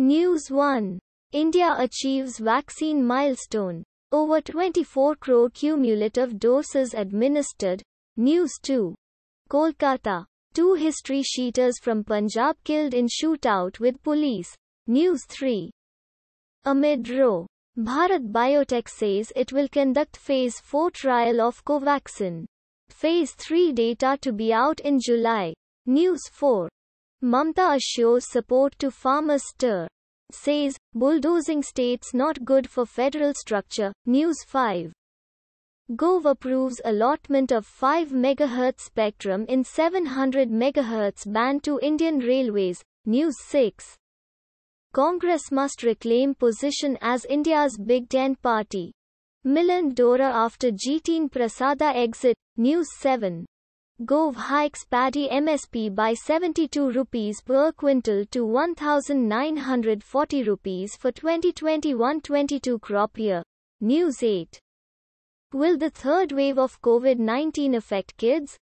News 1. India achieves vaccine milestone. Over 24 crore cumulative doses administered. News 2. Kolkata. Two history sheeters from Punjab killed in shootout with police. News 3. Amid row. Bharat Biotech says it will conduct phase 4 trial of Covaxin. Phase 3 data to be out in July. News 4. Mamata assures support to farmers stir. Says, bulldozing states not good for federal structure. News 5. Gov approves allotment of 5 MHz spectrum in 700 MHz band to Indian Railways. News 6. Congress must reclaim position as India's Big Tent party. Milind Deora after Jitin Prasada exit. News 7. Gov hikes paddy MSP by 72 rupees per quintal to 1940 rupees for 2021-22 crop year. News 8. Will the third wave of COVID-19 affect kids?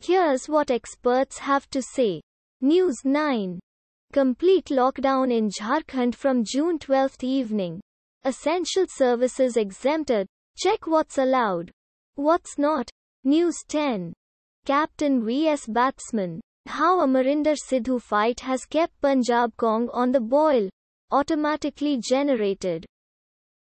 Here's what experts have to say. News 9. Complete lockdown in Jharkhand from June 12 evening. Essential services exempted. Check what's allowed. What's not. News 10. Captain vs Batsman. How Amarinder Sidhu fight has kept Punjab Cong on the boil. Automatically generated.